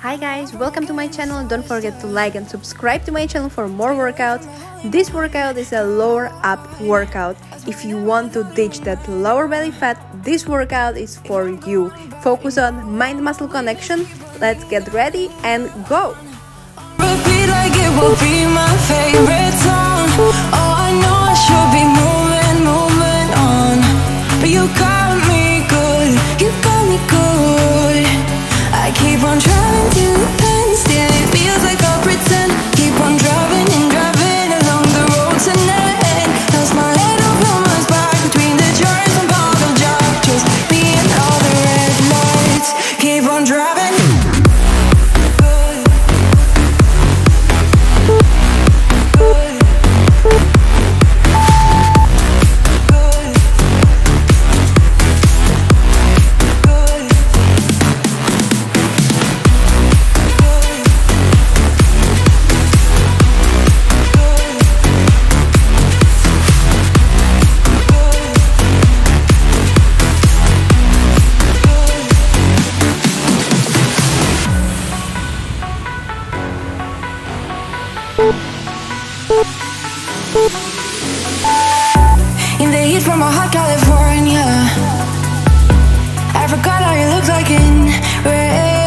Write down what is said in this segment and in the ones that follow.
Hi guys, welcome to my channel. Don't forget to like and subscribe to my channel for more workouts. This workout is a lower ab workout. If you want to ditch that lower belly fat, this workout is for you. Focus on mind muscle connection. Let's get ready and go. keep on trying to streets from a hot California. I forgot how you looked like in red.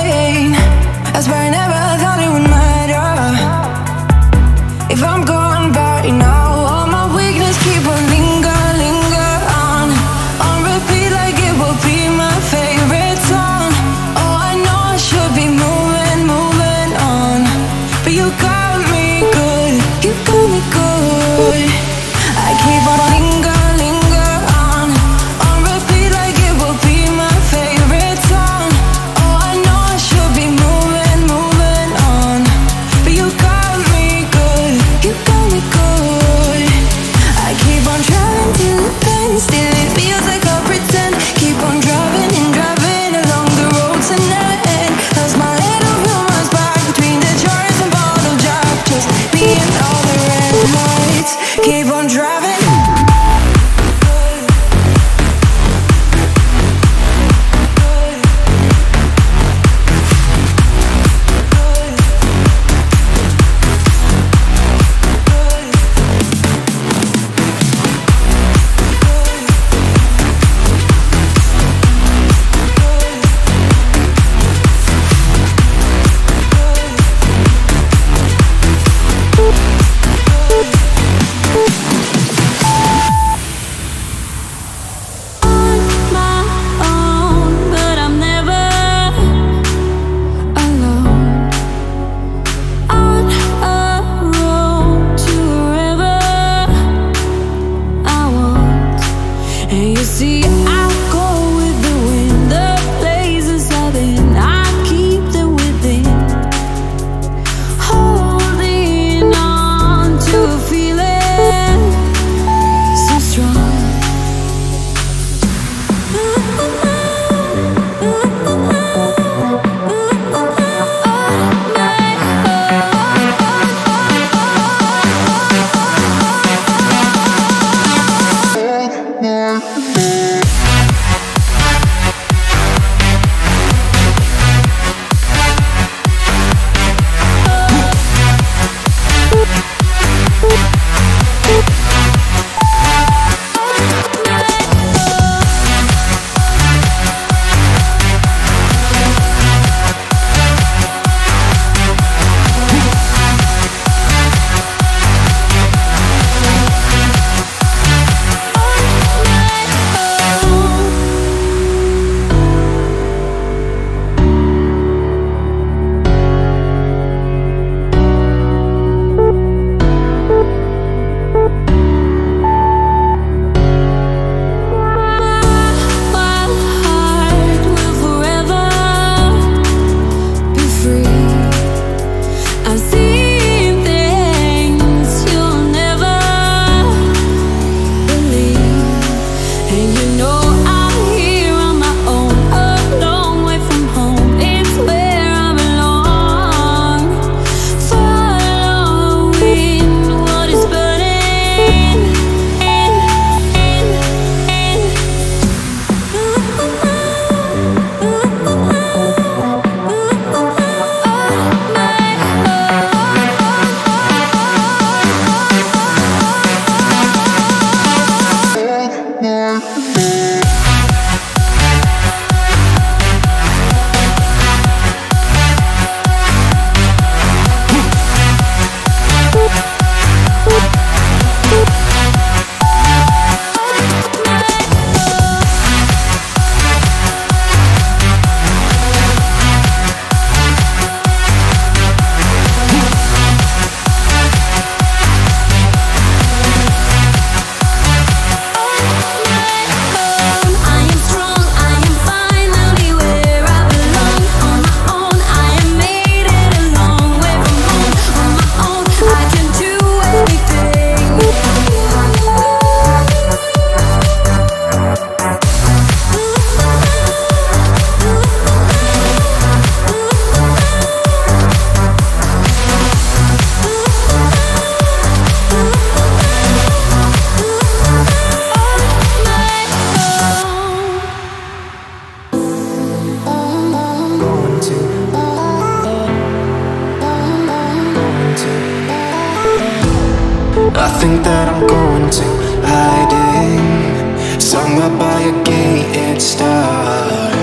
I think that I'm going to hiding Somewhere by a gated star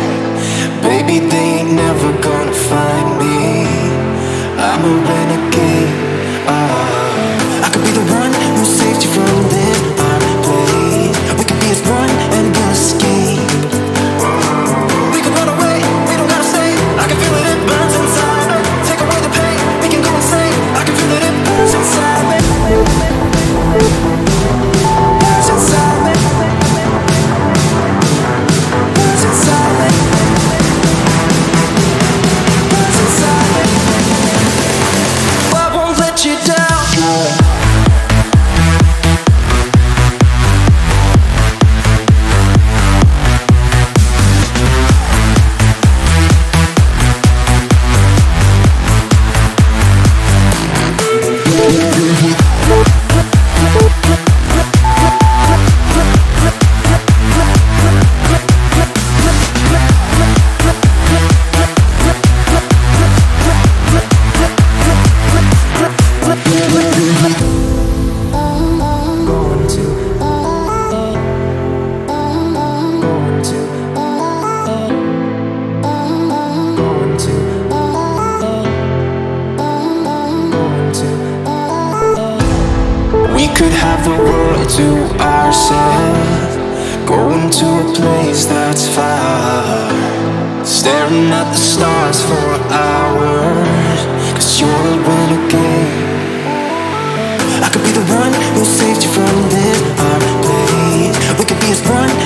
Baby, they ain't never gonna find me. I'm a renegade, ah. have the world to ourselves. Going to a place that's far Staring at the stars for hours. Cause you're the one who came I could be the one who saved you from this hard place We could be as one